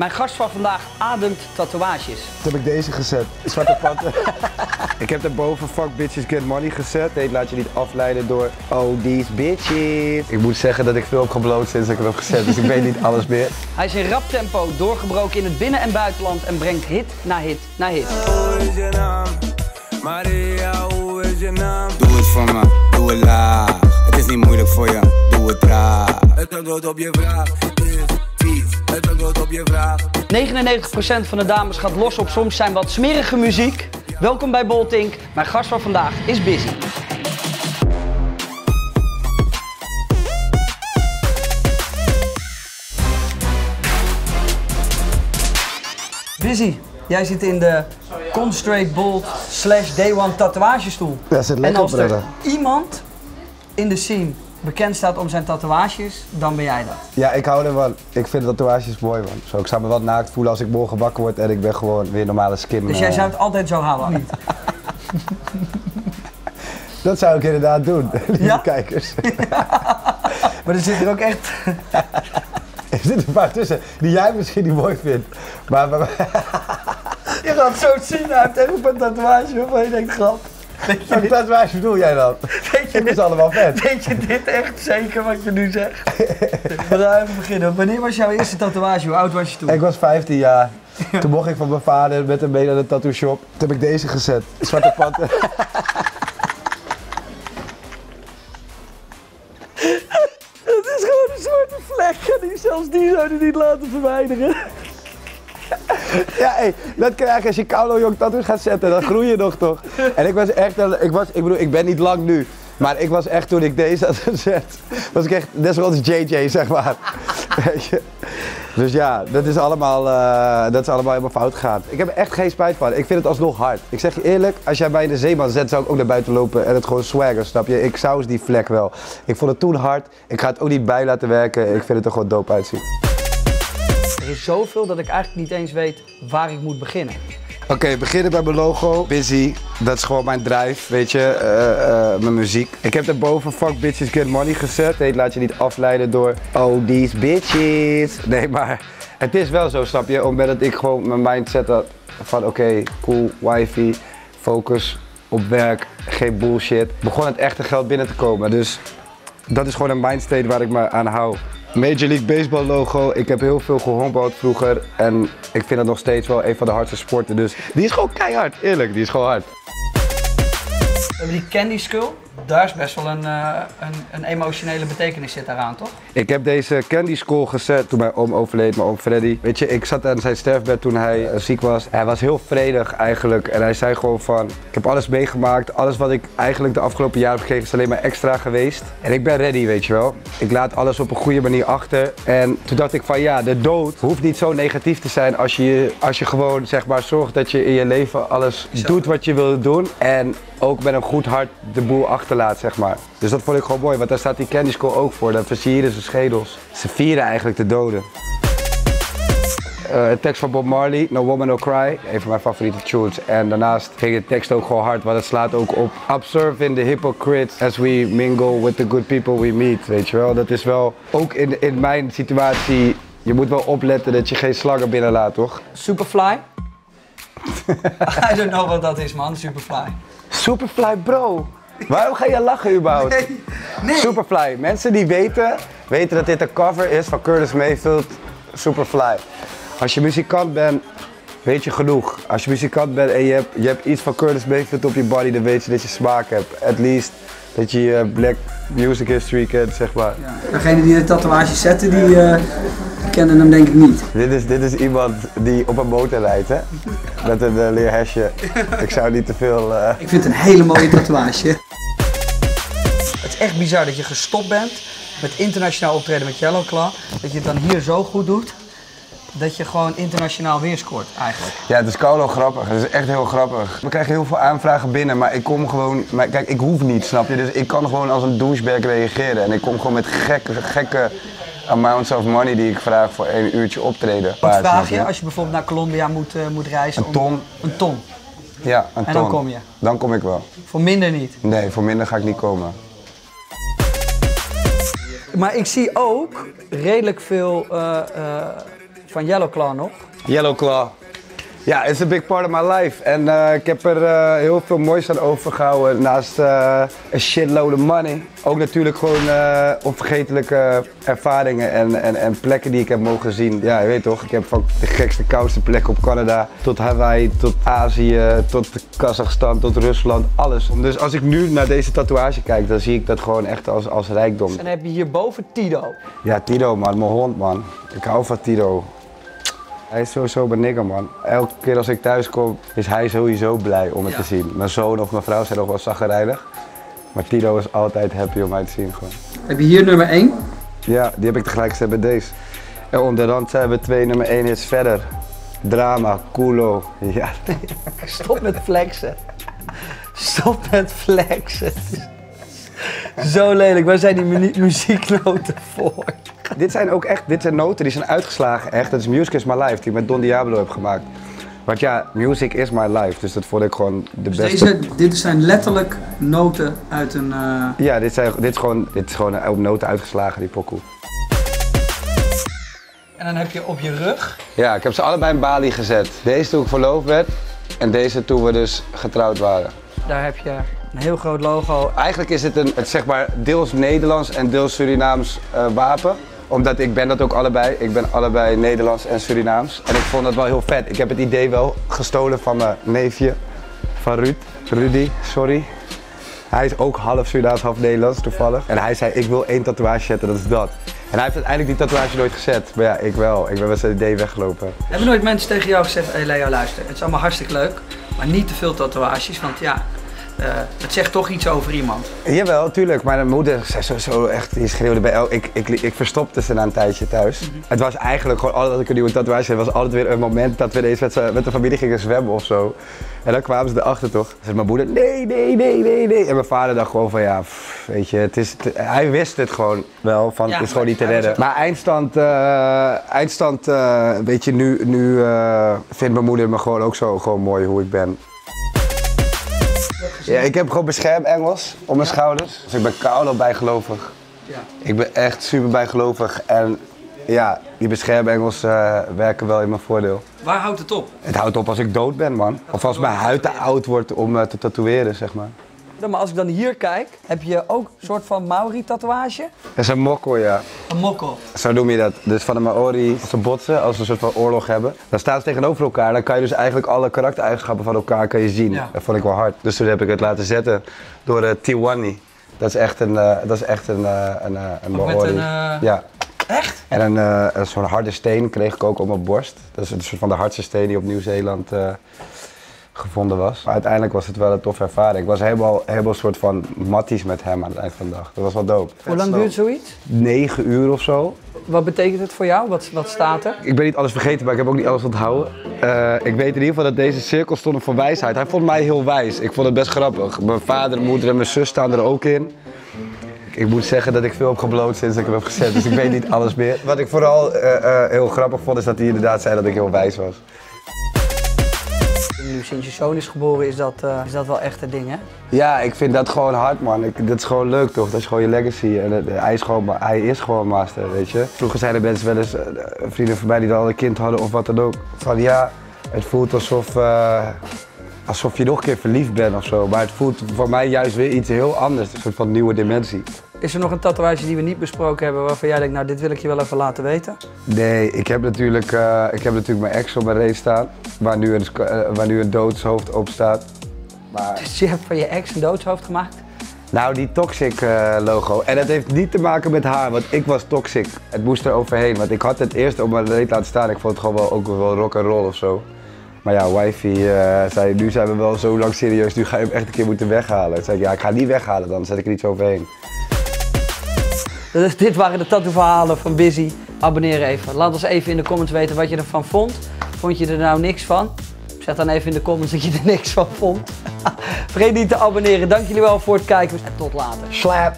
Mijn gast van vandaag ademt tatoeages. Toen heb ik deze gezet. Zwarte patten. ik heb daarboven fuck bitches get money gezet. Nee, laat je niet afleiden door oh these bitches. Ik moet zeggen dat ik veel heb gebloot sinds ik hem heb gezet, dus ik weet niet alles meer. Hij is in rap tempo doorgebroken in het binnen- en buitenland en brengt hit na hit na hit. Hoe is je naam? Maria, hoe is je naam? Doe het voor me, doe het laag. Het is niet moeilijk voor je, doe het traag. Het antwoord op je vraag is. Het antwoord op je vraag 99% van de dames gaat los op soms zijn wat smerige muziek. Welkom bij Boltink. Mijn gast van vandaag is Busy. Busy, jij zit in de Constraight Bolt slash Day One tatoeagestoel. Ja, zit en lekker, als er brother. iemand in de scene bekend staat om zijn tatoeages, dan ben jij dat. Ja, ik hou ervan. Ik vind tatoeages mooi, man. Zo, ik zou me wel naakt voelen als ik morgen wakker word en ik ben gewoon weer normale skin. Dus eh. jij zou het altijd zo houden, of niet? Dat zou ik inderdaad doen, lieve Ja? kijkers. Maar er zit er ook echt... er zitten een paar tussen die jij misschien niet mooi vindt. Maar, maar- Je gaat zo zien, hij heeft echt een tatoeage waarvan je denkt, grap. Weet je, dit, bedoel jij dan? weet, je Dat is dit, allemaal vet. weet je dit echt zeker wat je nu zegt? We gaan even beginnen. Wanneer was jouw eerste tatoeage? Hoe oud was je toen? Ik was 15 jaar. Toen mocht ik van mijn vader met hem mee naar de tattoo shop. Toen heb ik deze gezet. Zwarte patten. Het is gewoon een zwarte vlek en die, zelfs die zouden niet laten verwijderen. Ja, hé, dat krijg je als je koude jong tattoos gaat zetten. Dan groei je nog toch. En ik was echt, ik was, ik bedoel, ik ben niet lang nu. Maar ik was echt, toen ik deze had gezet, was ik echt zoals JJ, zeg maar. Weet je? Dus ja, dat is, allemaal, eh, dat is allemaal helemaal fout gegaan. Ik heb echt geen spijt van. Ik vind het alsnog hard. Ik zeg je eerlijk, als jij in de zeeman zet, zou ik ook naar buiten lopen en het gewoon swagger, snap je? Ik saus die vlek wel. Ik vond het toen hard. Ik ga het ook niet bij laten werken. Ik vind het er gewoon dope uitzien. Zoveel dat ik eigenlijk niet eens weet waar ik moet beginnen. Oké, beginnen bij mijn logo. Busy. Dat is gewoon mijn drive, weet je, eh, eh, mijn muziek. Ik heb daarboven fuck bitches get money gezet. Nee, laat je niet afleiden door oh these bitches. Nee, maar het is wel zo, snap je? Omdat ik gewoon mijn mindset had van oké, cool, wifi, focus op werk, geen bullshit. Begon het echte geld binnen te komen. Dus dat is gewoon een mindstate waar ik me aan hou. Major League Baseball logo. Ik heb heel veel gehombald vroeger. En ik vind het nog steeds wel een van de hardste sporten. Dus die is gewoon keihard. Eerlijk, die is gewoon hard. Hebben die candy skull. Daar is best wel een, eh, een, een emotionele betekenis zit daaraan, toch? Ik heb deze candy school gezet toen mijn oom overleed, mijn oom Freddy. Weet je, ik zat aan zijn sterfbed toen hij eh, ziek was. Hij was heel vredig eigenlijk en hij zei gewoon van, ik heb alles meegemaakt. Alles wat ik eigenlijk de afgelopen jaren heb gekregen is alleen maar extra geweest. En ik ben ready, weet je wel. Ik laat alles op een goede manier achter. En toen dacht ik van ja, de dood hoeft niet zo negatief te zijn als je, als je gewoon zeg maar zorgt dat je in je leven alles doet wat je wil doen. En ook met een goed hart de boel achterlaat, zeg maar. Dus dat vond ik gewoon mooi, want daar staat die candy school ook voor. Dan versieren ze schedels. Ze vieren eigenlijk de doden. Eh, een tekst van Bob Marley, No Woman No Cry, een van mijn favoriete tunes. En daarnaast ging de tekst ook gewoon hard, want het slaat ook op Observing the hypocrites as we mingle with the good people we meet, weet je wel. Dat is wel, ook in, in mijn situatie, je moet wel opletten dat je geen slangen binnenlaat, toch? Superfly. I don't know wat dat is, man. Superfly. Superfly bro, waarom ga je lachen überhaupt? Nee. Superfly, mensen die weten, weten dat dit een cover is van Curtis Mayfield, Superfly. Als je muzikant bent, weet je genoeg. Als je muzikant bent en je hebt, je hebt iets van Curtis Mayfield op je body, dan weet je dat je smaak hebt. At least dat je je black music history kent, zeg maar. Degene die de tatoeage zetten, die, eh, die kennen hem denk ik niet. Dit, is, dit is iemand die op een motor rijdt, hè? Met een uh, leerhesje. Ik zou niet te veel... eh, Ik vind het een hele mooie tatoeage. Het is echt bizar dat je gestopt bent met internationaal optreden met Yellow Claw. Dat je het dan hier zo goed doet. Dat je gewoon internationaal weer scoort eigenlijk. Ja, het is koude grappig. Het is echt heel grappig. We krijgen heel veel aanvragen binnen, maar ik kom gewoon... Maar kijk, ik hoef niet, snap je? Dus ik kan gewoon als een douchebag reageren. En ik kom gewoon met gekke, gekke amounts of money die ik vraag voor één uurtje optreden. Wat vraag je als je bijvoorbeeld naar Colombia moet, eh, moet reizen? Een om- ton. Een ton. Ja, een En ton. dan kom je? Dan kom ik wel. Voor minder niet. Nee, voor minder ga ik niet komen. Maar ik zie ook redelijk veel eh, eh, van Yellow Claw nog. Yellow Claw. Ja, it's a big part of my life. En eh, ik heb er eh, heel veel moois aan overgehouden. Naast eh, een shitload of money. Ook natuurlijk gewoon onvergetelijke ervaringen en, en, en plekken die ik heb mogen zien. Ja, je weet toch, ik heb van de gekste, koudste plekken op Canada tot Hawaii, tot Azië, tot Kazachstan, tot Rusland, alles. Dus als ik nu naar deze tatoeage kijk, dan zie ik dat gewoon echt als, als rijkdom. En dan heb je hierboven Tido. Ja, Tito man, mijn hond man. Ik hou van Tito. Hij is sowieso mijn nigger man. Elke keer als ik thuis kom, is hij sowieso blij om me Ja. te zien. Mijn zoon of mijn vrouw zijn nog wel zaggerijnig. Maar Tito is altijd happy om mij te zien gewoon. Heb je hier nummer 1? Ja, die heb ik tegelijk gezet met deze. En onderhand zijn we twee nummer 1 hits verder. Drama, Kulo. Ja, Stop met flexen. Stop met flexen. Zo lelijk, waar zijn die mu- muzieknoten voor? Dit zijn ook echt, dit zijn noten die zijn uitgeslagen echt. Dat is Music is My Life, die ik met Don Diablo heb gemaakt. Want ja, music is my life, dus dat vond ik gewoon de beste. Deze, dit zijn letterlijk noten uit een... eh, Ja, dit, zijn, dit, is gewoon, dit is gewoon op noten uitgeslagen, die pokoe. En dan heb je op je rug. Ja, ik heb ze allebei in Bali gezet. Deze toen ik verloofd werd en deze toen we dus getrouwd waren. Daar heb je een heel groot logo. Eigenlijk is het een het zeg maar deels Nederlands en deels Surinaams eh, wapen. Omdat ik ben dat ook allebei. Ik ben allebei Nederlands en Surinaams. En ik vond dat wel heel vet. Ik heb het idee wel gestolen van mijn neefje, van Ruud. Rudy, sorry. Hij is ook half Surinaams, half Nederlands toevallig. En hij zei, ik wil één tatoeage zetten, dat is dat. En hij heeft uiteindelijk die tatoeage nooit gezet. Maar ja, ik wel. Ik ben met zijn idee weggelopen. Hebben nooit mensen tegen jou gezegd, hé Leo luister, het is allemaal hartstikke leuk, maar niet te veel tatoeages, want ja, eh, het zegt toch iets over iemand. Jawel, tuurlijk. Maar mijn moeder zei zo, zo echt, die schreeuwde bij el ik, ik, ik verstopte ze na een tijdje thuis. Het was eigenlijk gewoon, altijd dat ik een nieuwe tatoeage had, was altijd weer een moment dat we ineens met, de familie gingen zwemmen of zo. En dan kwamen ze erachter toch. Zei mijn moeder, nee, nee, nee, nee, nee. En mijn vader dacht gewoon van, ja, pff, weet je, het is, het- hij wist het gewoon wel, van Ja, het is gewoon niet te redden. Maar eindstand, eh, eindstand eh, weet je, nu, nu vindt mijn moeder me gewoon ook zo gewoon mooi hoe ik ben. Ja, ik heb gewoon beschermengels op mijn schouders. Dus ik ben koude bijgelovig. Ja. Ik ben echt super bijgelovig. En ja, die beschermengels eh, werken wel in mijn voordeel. Waar houdt het op? Het houdt op als ik dood ben, man. Of als mijn huid te oud wordt om eh, te tatoeëren, zeg maar. Maar als ik dan hier kijk, heb je ook een soort van Maori tatoeage? Dat is een mokko, ja. Een mokkel. Zo noem je dat. Dus van de Maori, als ze botsen, als ze een soort van oorlog hebben, dan staan ze tegenover elkaar. Dan kan je dus eigenlijk alle karaktereigenschappen van elkaar kan je zien. Ja. Dat vond ik wel hard. Dus toen heb ik het laten zetten door uh, Tiwani. Dat is echt een, eh, dat is echt een, eh, een, een Maori. een, Ja. Echt? En een, een soort harde steen kreeg ik ook op mijn borst. Dat is een soort van de hardste steen die op Nieuw-Zeeland gevonden was. Maar uiteindelijk was het wel een toffe ervaring. Ik was helemaal, helemaal een soort van matties met hem aan het eind van de dag. Dat was wel dope. Hoe lang duurt zoiets? Negen uur of zo. Wat betekent het voor jou? Wat, wat staat er? Ik ben niet alles vergeten, maar ik heb ook niet alles onthouden. Eh, ik weet in ieder geval dat deze cirkel stond voor wijsheid. Hij vond mij heel wijs. Ik vond het best grappig. Mijn vader, moeder en mijn zus staan er ook in. Ik moet zeggen dat ik veel heb gebloot sinds ik hem heb gezet, dus ik weet niet alles meer. Wat ik vooral eh, eh, heel grappig vond, is dat hij inderdaad zei dat ik heel wijs was. Nu sinds je zoon is geboren is dat, eh, is dat wel echt een ding, hè? Ja, ik vind dat gewoon hard, man. Ik, dat is gewoon leuk, toch? Dat is gewoon je legacy. En het- hij, is gewoon, hij is gewoon master, weet je. Vroeger zeiden mensen wel eens, eh, vrienden van mij die al een kind hadden of wat dan ook, van ja, het voelt alsof, eh, alsof je nog een keer verliefd bent of zo. Maar het voelt voor mij juist weer iets heel anders, een soort van nieuwe dimensie. Is er nog een tatoeage die we niet besproken hebben waarvan jij denkt, nou dit wil ik je wel even laten weten? Nee, ik heb natuurlijk, eh, ik heb natuurlijk mijn ex op mijn reet staan, waar nu een, eh, waar nu een doodshoofd op staat. Maar... Dus je hebt van je ex een doodshoofd gemaakt? Nou, die toxic eh, logo. En dat heeft niet te maken met haar, want ik was toxic. Het moest er overheen, want ik had het eerst op mijn reet laten staan. Ik vond het gewoon wel, ook wel rock and roll of zo. Maar ja, wifey eh, zei, nu zijn we wel zo lang serieus, nu ga je hem echt een keer moeten weghalen. Toen zei ik, ja, ik ga niet weghalen, dan zet ik er iets overheen. Dit waren de tattoo-verhalen van Busy. Abonneer even. Laat ons even in de comments weten wat je ervan vond. Vond je er nou niks van? Zet dan even in de comments dat je er niks van vond. Vergeet niet te abonneren. Dank jullie wel voor het kijken en tot later. Slap!